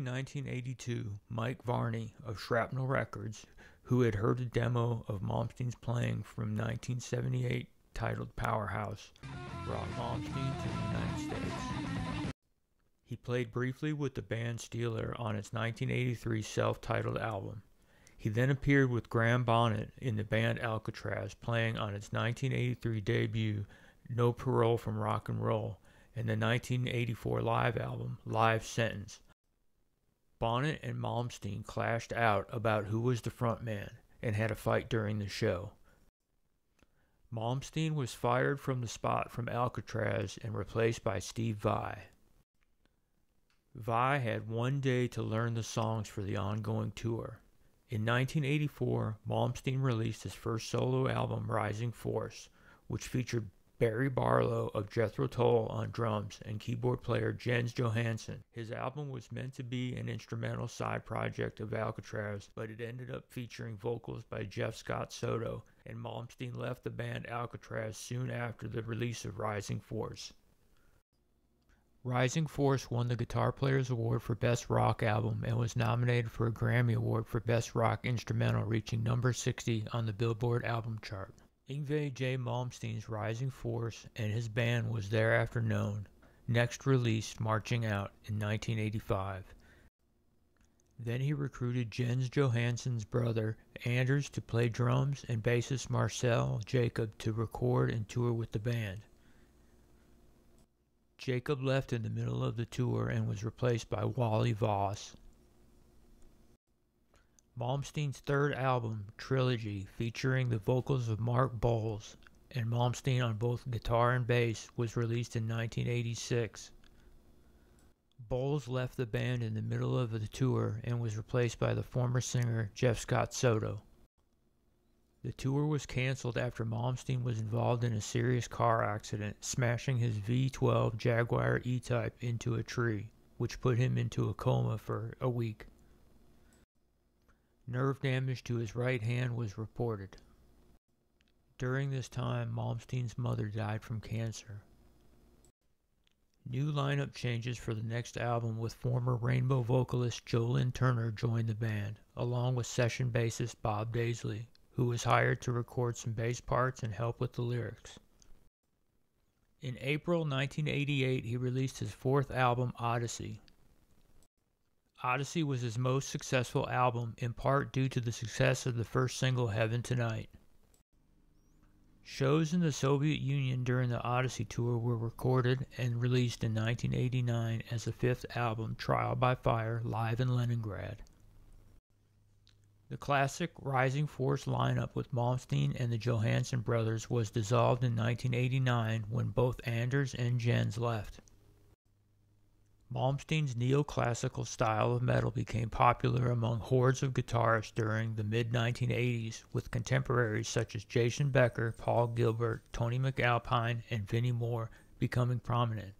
1982, Mike Varney of Shrapnel Records, who had heard a demo of Malmsteen's playing from 1978 titled Powerhouse, brought Malmsteen to the United States. He played briefly with the band Steeler on its 1983 self-titled album. He then appeared with Graham Bonnet in the band Alcatraz, playing on its 1983 debut No Parole from Rock and Roll and the 1984 live album Live Sentence. Bonnet and Malmsteen clashed out about who was the front man and had a fight during the show. Malmsteen was fired from the spot from Alcatraz and replaced by Steve Vai. Vai had one day to learn the songs for the ongoing tour. In 1984, Malmsteen released his first solo album, Rising Force, which featured Barry Barlow of Jethro Tull on drums and keyboard player Jens Johansson. His album was meant to be an instrumental side project of Alcatraz, but it ended up featuring vocals by Jeff Scott Soto, and Malmsteen left the band Alcatraz soon after the release of Rising Force. Rising Force won the Guitar Players Award for Best Rock Album and was nominated for a Grammy Award for Best Rock Instrumental, reaching number 60 on the Billboard album chart. Yngwie J. Malmsteen's Rising Force and his band was thereafter known, next released Marching Out in 1985. Then he recruited Jens Johansson's brother Anders to play drums and bassist Marcel Jacob to record and tour with the band. Jacob left in the middle of the tour and was replaced by Wally Voss. Malmsteen's third album, Trilogy, featuring the vocals of Mark Boals and Malmsteen on both guitar and bass, was released in 1986. Boals left the band in the middle of the tour and was replaced by the former singer Jeff Scott Soto. The tour was canceled after Malmsteen was involved in a serious car accident, smashing his V12 Jaguar E-Type into a tree, which put him into a coma for a week. Nerve damage to his right hand was reported. During this time, Malmsteen's mother died from cancer. New lineup changes for the next album with former Rainbow vocalist Joe Lynn Turner joined the band, along with session bassist Bob Daisley, who was hired to record some bass parts and help with the lyrics. In April 1988, he released his fourth album, Odyssey, Odyssey was his most successful album, in part due to the success of the first single, Heaven Tonight. Shows in the Soviet Union during the Odyssey tour were recorded and released in 1989 as the fifth album, Trial by Fire, live in Leningrad. The classic Rising Force lineup with Malmsteen and the Johansson brothers was dissolved in 1989 when both Anders and Jens left. Malmsteen's neoclassical style of metal became popular among hordes of guitarists during the mid 1980s, with contemporaries such as Jason Becker, Paul Gilbert, Tony MacAlpine, and Vinnie Moore becoming prominent.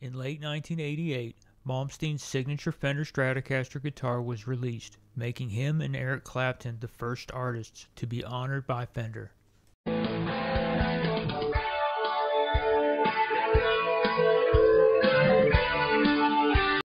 In late 1988, Malmsteen's signature Fender Stratocaster guitar was released, making him and Eric Clapton the first artists to be honored by Fender.